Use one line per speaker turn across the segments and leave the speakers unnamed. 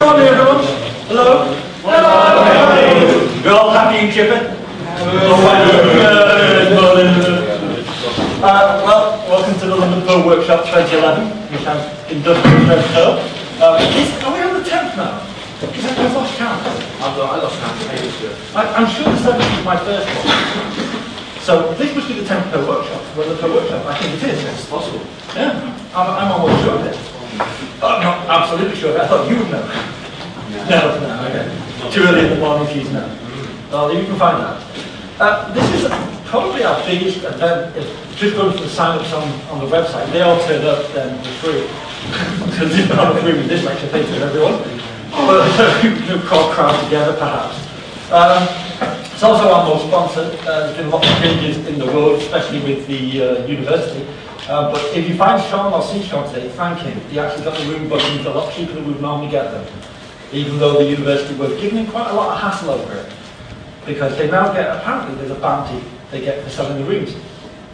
morning, everyone. Hello. Hello. You're all happy and chipper? Good morning. Uh, well, welcome to the London Perl Workshop 2011, which has Industrial Show. Uh, is, are we on the 10th now? Because I've lost count.
I've got, I lost count of pages here.
I, I'm sure the 7th is my first one. So this must be the 10th Perl Workshop. Well, the Perl Workshop, I think it is.
It's possible.
Yeah, I'm, I'm almost sure of it. I'm not absolutely sure. I thought you would know. No, no, okay. Too early in the morning you to know. Well, you can find that. Uh, this is probably our biggest event. If, just going for the sign-ups on, on the website, they all turn up then for free. Because it's not a free with this lecture paper for everyone. But we've got crowd together perhaps. Um, it's also our most sponsored. Uh, there's been a lot of changes in the world, especially with the uh, university. Uh, but if you find Sean or see Sean today, thank him. He actually got the room bookings a lot cheaper than we'd normally get them. Even though the university were giving him quite a lot of hassle over it. Because they now get, apparently there's a bounty they get for selling the rooms.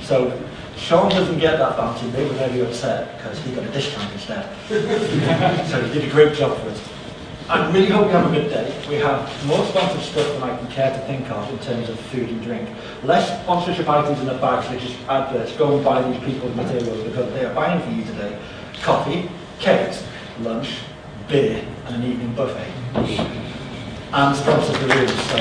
So Sean doesn't get that bounty, they were very upset because he got a discount instead. so he did a great job for us. I really hope you have a good day. We have more sponsored stuff than I can care to think of in terms of food and drink. Less sponsorship items in the bags, which is adverts. Go and buy these people's materials because they are buying for you today coffee, cakes, lunch, beer, and an evening buffet. And sponsors the rooms. So.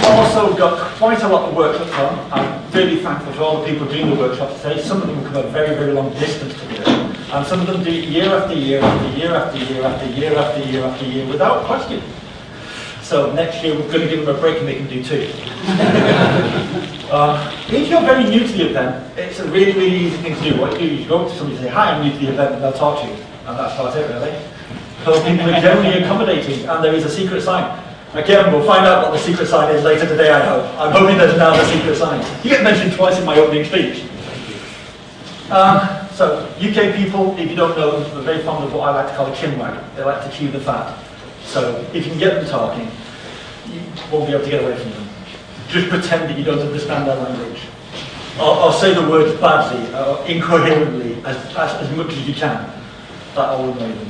I've also got quite a lot of workshops on. I'm really thankful to all the people doing the workshops today. Some of them come a very, very long distance to do it. And some of them do it year after year after year after year after year after year after year without question. So next year we're going to give them a break and they can do two. uh, if you're very new to the event, it's a really, really easy thing to do. What you do is you go up to somebody and say, hi, I'm new to the event, and they'll talk to you. And that's about it, really. So people are generally accommodating, and there is a secret sign. Again, we'll find out what the secret sign is later today, I hope. I'm hoping there's now the secret sign. You get mentioned twice in my opening speech. Um, so, UK people, if you don't know them, are very fond of what I like to call a chinwag. They like to chew the fat. So, if you can get them talking, you won't be able to get away from them. Just pretend that you don't understand their language. Or, or say the words badly, or incoherently, as, as, as much as you can. That will annoy them.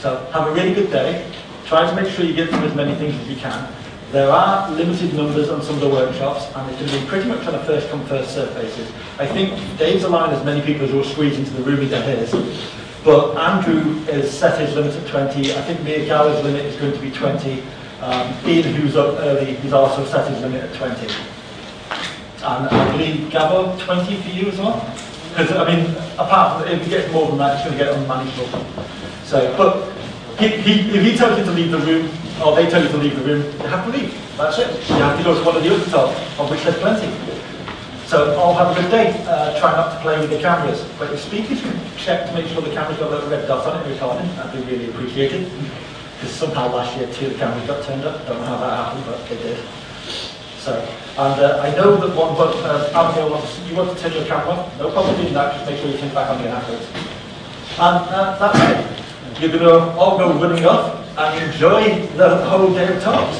So, have a really good day. Try to make sure you get through as many things as you can. There are limited numbers on some of the workshops, and it's going to be pretty much on a first come, first served basis. I think Dave's aligned as many people as will squeeze into the room as there is. But Andrew has set his limit at 20. I think Mia limit is going to be 20. Um, Ian, who's up early, he's also set his limit at 20. And I believe Gabor, 20 for you as well? Because, I mean, apart from, if you get more than that, it's going to get unmanageable. So, but he, he, if he tells you to leave the room, or they tell you to leave the room, you have to leave. That's it. You have to go to one of the other top, of which there's plenty. So all have a good day. Uh, try not to play with the cameras. But if speakers can check to make sure the camera's got a red dot on it recording, that'd be really appreciated. Because somehow last year two of the cameras got turned up. Don't know how that happened, but they did. So, and uh, I know that one, but uh, Abigail wants, you want to turn your camera off? No problem doing that, just make sure you turn back on again afterwards. And uh, that's it. You're going to all go running off and enjoy the whole day of talks.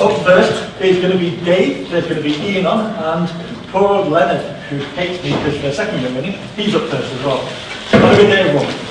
Up first is going to be Dave, there's going to be Ian on, and poor old Leonard, who hates me because for a second year running, he's up first as well. Have a good day, everyone.